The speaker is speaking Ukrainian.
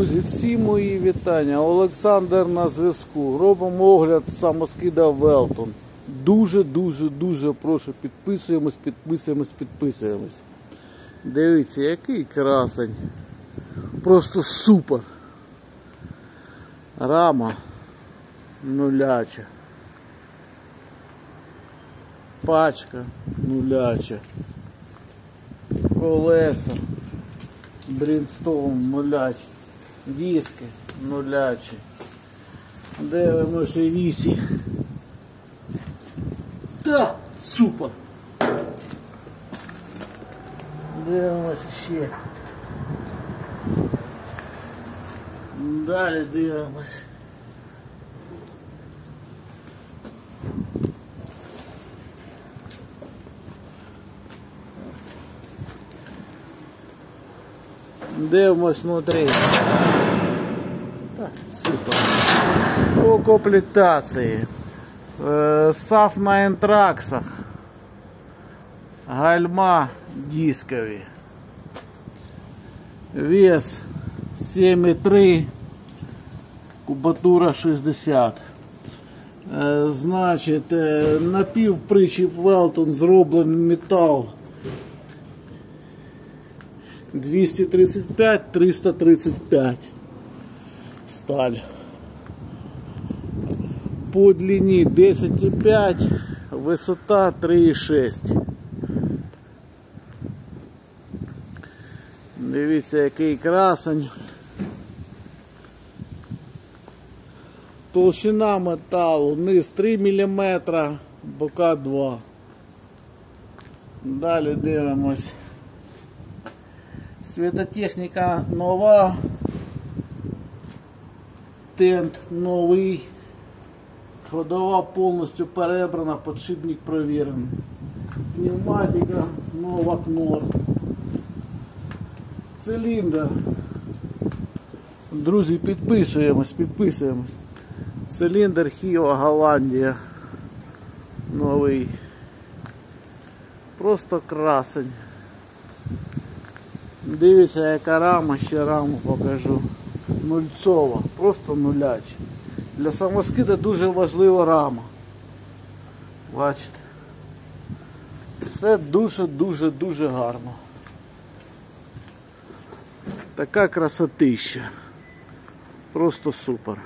Друзі, всі мої вітання. Олександр на зв'язку. Робимо огляд самоскида Велтон. Дуже, дуже, дуже прошу, підписуємось, підписуємось, підписуємось. Дивіться, який красень. Просто супер. Рама нуляча. Пачка нуляча. Колеса. Брінстоун нулячі. Диски нулячі. Дивимося вісі. Та, супер. Дивимося ще. Далі дивимось. Дивимось внутрі. Так, супер. По комплектації. Е, Саф на ентраксах. Гальма дискові. Вес 7,3. Кубатура 60. Е, Значить, е, напівпричіп Велтон зроблений метал 235, 335 Сталь. По длині 10,5, висота 3,6. Дивіться, який красень. Толщина металу, низ 3 мм, бока 2. Далі дивимось. Світотехніка нова. Тент новий. Ходова повністю перебрана, подшипник провірений. Пневматика, нова кнор. Циліндр. Друзі, підписуємось, підписуємось. Циліндр Хіва Голландія. Новий. Просто красень. Дивіться, яка рама, ще раму покажу. Нульцова, просто нуляч. Для самоскида дуже важлива рама. Бачите? Все дуже-дуже дуже гарно. Така красотища. Просто супер.